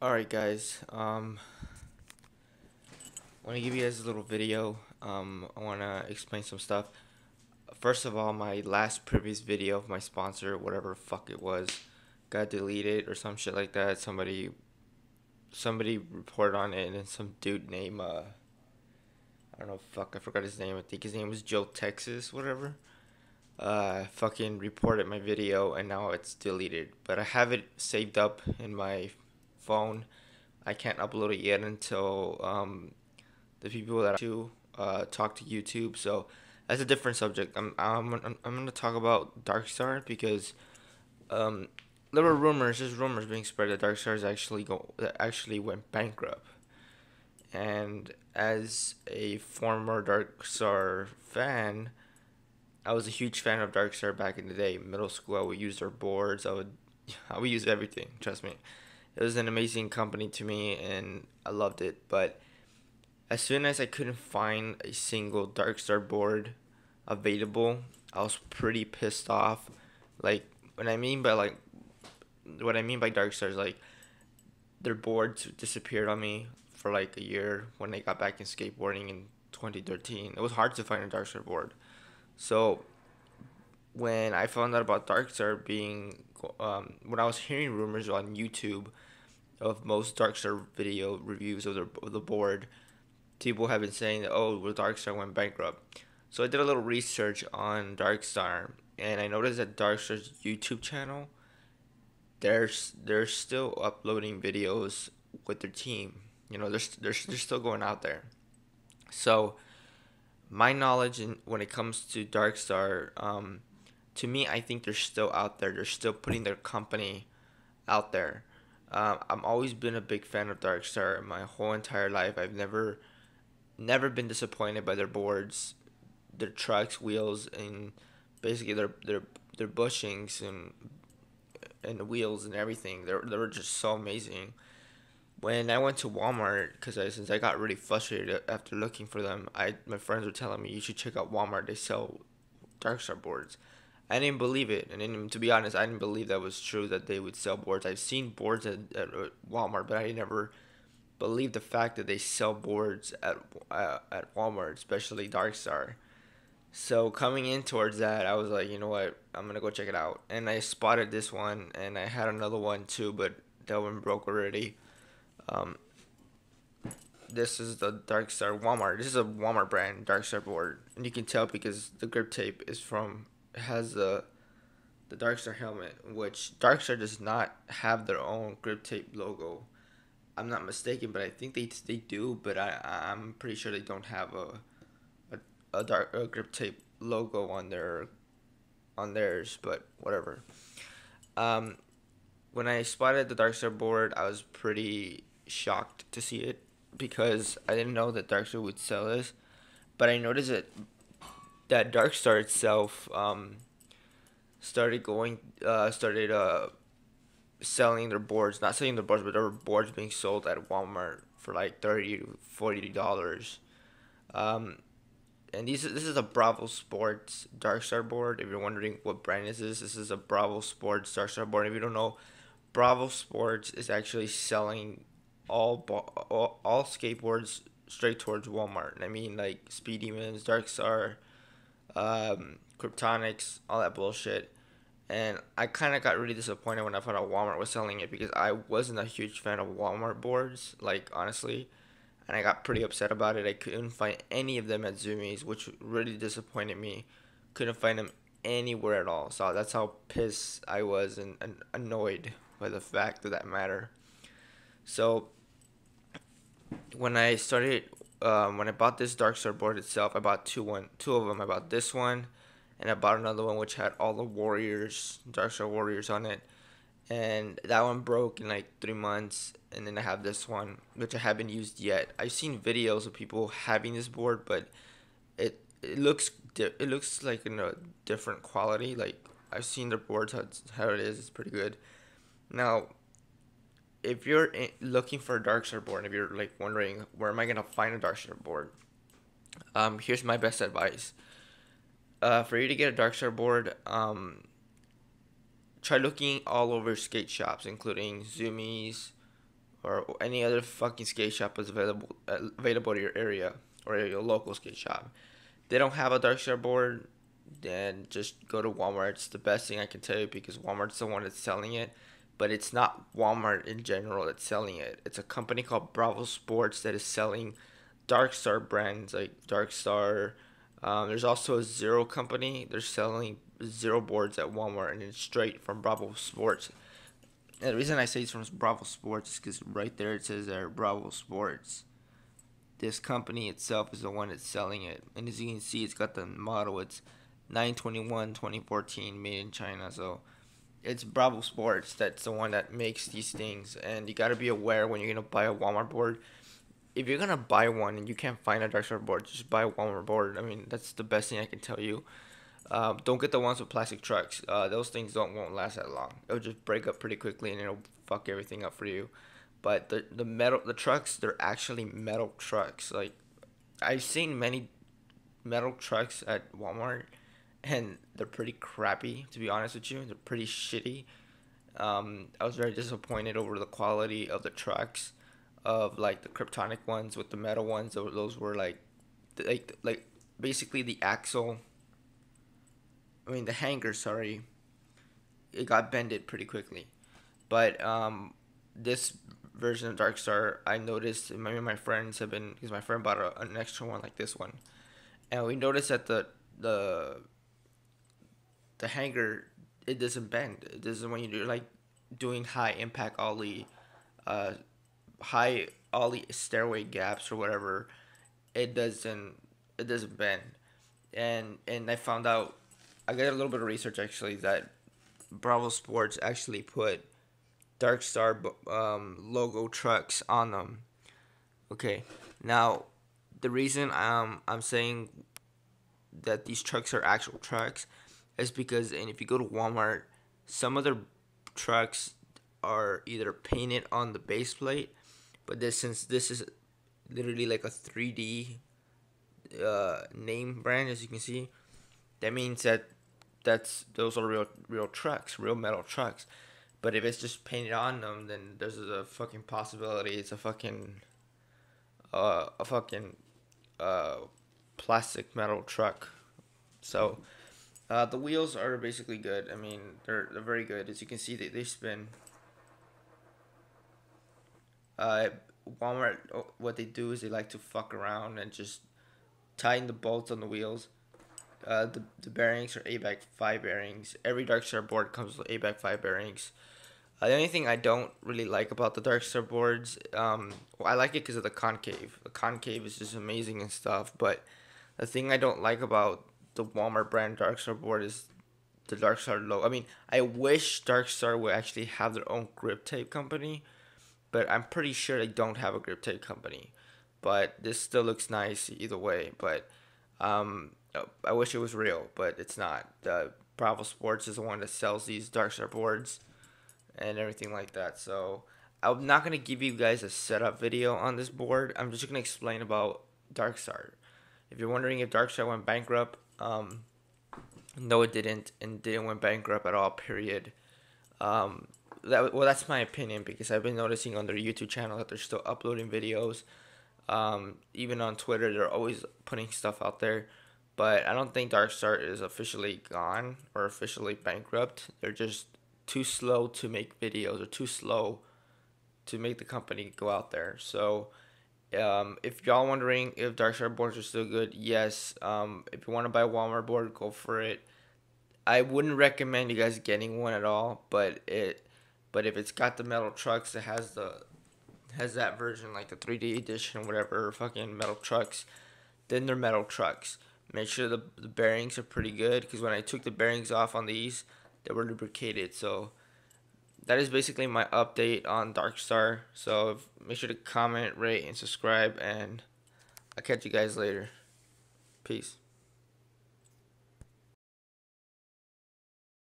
Alright guys, um, I want to give you guys a little video, um, I want to explain some stuff. First of all, my last previous video of my sponsor, whatever fuck it was, got deleted or some shit like that. Somebody, somebody reported on it and some dude named, uh, I don't know, fuck, I forgot his name, I think his name was Joe Texas, whatever. Uh, fucking reported my video and now it's deleted. But I have it saved up in my phone. I can't upload it yet until um, the people that I uh, talk to YouTube. So that's a different subject. I'm I'm I'm, gonna talk about Darkstar because um, there were rumors, there's rumors being spread that Darkstar is actually go actually went bankrupt. And as a former Darkstar fan, I was a huge fan of Darkstar back in the day. Middle school, I would use their boards. I would I would use everything. Trust me it was an amazing company to me and I loved it. But as soon as I couldn't find a single Darkstar board available, I was pretty pissed off. Like what I mean by like what I mean by Darkstar is like their boards disappeared on me for like a year when I got back in skateboarding in 2013. It was hard to find a Darkstar board. So when I found out about Darkstar being um, when I was hearing rumors on YouTube of most Darkstar video reviews of the, of the board, people have been saying that, oh, well, Darkstar went bankrupt. So I did a little research on Darkstar, and I noticed that Darkstar's YouTube channel, they're, they're still uploading videos with their team. You know, they're, they're, they're still going out there. So my knowledge in, when it comes to Darkstar, um, to me, I think they're still out there. They're still putting their company out there. Um, I'm always been a big fan of Darkstar my whole entire life. I've never, never been disappointed by their boards, their trucks, wheels, and basically their their their bushings and and the wheels and everything. They they were just so amazing. When I went to Walmart, because I, since I got really frustrated after looking for them, I my friends were telling me you should check out Walmart. They sell Darkstar boards. I didn't believe it, and to be honest, I didn't believe that was true that they would sell boards. I've seen boards at, at Walmart, but I never believed the fact that they sell boards at uh, at Walmart, especially Darkstar. So coming in towards that, I was like, you know what, I'm gonna go check it out. And I spotted this one, and I had another one too, but that one broke already. Um, this is the Darkstar Walmart. This is a Walmart brand Darkstar board, and you can tell because the grip tape is from has the the Darkstar helmet, which Darkstar does not have their own grip tape logo. I'm not mistaken, but I think they they do, but I I'm pretty sure they don't have a a, a dark a grip tape logo on their on theirs, but whatever. Um, when I spotted the Darkstar board, I was pretty shocked to see it because I didn't know that Darkstar would sell this, but I noticed that that Darkstar itself um, started going uh, started uh, selling their boards, not selling their boards, but there were boards being sold at Walmart for like thirty to forty dollars. Um, and these this is a Bravo Sports Darkstar board. If you're wondering what brand this is this, is a Bravo Sports Darkstar board. If you don't know, Bravo Sports is actually selling all all, all skateboards straight towards Walmart. I mean like Speed Demons, Darkstar, um, Kryptonics, all that bullshit. And I kind of got really disappointed when I found out Walmart was selling it because I wasn't a huge fan of Walmart boards, like honestly. And I got pretty upset about it. I couldn't find any of them at Zumiez, which really disappointed me. Couldn't find them anywhere at all. So that's how pissed I was and, and annoyed by the fact of that matter. So when I started um, when I bought this Dark Darkstar board itself, I bought two one two of them. I bought this one, and I bought another one which had all the Warriors Dark Darkstar Warriors on it, and that one broke in like three months. And then I have this one which I haven't used yet. I've seen videos of people having this board, but it it looks di- it looks like in a different quality. Like I've seen the boards how, how it is. It's pretty good. Now if you're looking for a Darkstar board, if you're like wondering where am I gonna find a Darkstar board, um, here's my best advice. Uh, for you to get a Darkstar board, um, try looking all over skate shops, including Zumiez or any other fucking skate shop that's available uh, available to your area or your local skate shop. They don't have a Darkstar board, then just go to Walmart. It's the best thing I can tell you because Walmart's the one that's selling it, but it's not Walmart in general that's selling it. It's a company called Bravo Sports that is selling Darkstar brands like Darkstar. Um, there's also a Zero company. They're selling Zero boards at Walmart, and it's straight from Bravo Sports. And the reason I say it's from Bravo Sports is because right there it says there Bravo Sports. This company itself is the one that's selling it, and as you can see, it's got the model. It's 921 2014 made in China. So it's Bravo Sports that's the one that makes these things, and you got to be aware when you're gonna buy a Walmart board. If you're gonna buy one and you can't find a Darkstar board, just buy a Walmart board. I mean, that's the best thing I can tell you. Um, don't get the ones with plastic trucks. Uh, those things don't won't last that long. It'll just break up pretty quickly and it'll fuck everything up for you. But the the metal the trucks they're actually metal trucks. Like I've seen many metal trucks at Walmart, and they're pretty crappy to be honest with you. They're pretty shitty. Um, I was very disappointed over the quality of the trucks, of like the Kryptonic ones with the metal ones. Those were like, like like basically the axle I mean the hanger, sorry, it got bended pretty quickly. But um, this version of Darkstar, I noticed of my friends have been because my friend bought a, an extra one like this one, and we noticed that the the the hanger it doesn't bend. It doesn't when you're like doing high impact ollie, uh, high ollie stairway gaps or whatever. It doesn't it doesn't bend, and and I found out I did a little bit of research actually that Bravo Sports actually put Darkstar um, logo trucks on them. Okay, now the reason um, I'm saying that these trucks are actual trucks is because, and if you go to Walmart, some of their trucks are either painted on the base plate, but this since this is literally like a 3D uh, name brand, as you can see, that means that that's those are real real trucks, real metal trucks. But if it's just painted on them, then there's a fucking possibility it's a fucking uh, a fucking uh, plastic metal truck. So uh, the wheels are basically good. I mean, they're they're very good. As you can see, they they spin. Uh, Walmart, oh, what they do is they like to fuck around and just tighten the bolts on the wheels uh, the, the bearings are ABEC 5 bearings. Every Darkstar board comes with ABEC 5 bearings. Uh, the only thing I don't really like about the Darkstar boards, um, well, I like it because of the concave. The concave is just amazing and stuff, but the thing I don't like about the Walmart brand Darkstar board is the Darkstar logo. I mean, I wish Darkstar would actually have their own grip tape company, but I'm pretty sure they don't have a grip tape company. But this still looks nice either way. But um, I wish it was real, but it's not. The Bravo Sports is the one that sells these Darkstar boards and everything like that. So I'm not gonna give you guys a setup video on this board. I'm just gonna explain about Darkstar. If you're wondering if Darkstar went bankrupt, um, no, it didn't, and didn't went bankrupt at all. Period. Um, that well, that's my opinion because I've been noticing on their YouTube channel that they're still uploading videos. Um, even on Twitter, they're always putting stuff out there. But I don't think Darkstar is officially gone or officially bankrupt. They're just too slow to make videos or too slow to make the company go out there. So um, if y'all wondering if Darkstar boards are still good, yes. Um, if you want to buy a Walmart board, go for it. I wouldn't recommend you guys getting one at all, but it, but if it's got the metal trucks, it has the, has that version like the 3D edition, or whatever, fucking metal trucks, then they're metal trucks. Make sure the, the bearings are pretty good because when I took the bearings off on these, they were lubricated. So that is basically my update on Darkstar. So make sure to comment, rate, and subscribe, and I'll catch you guys later. Peace.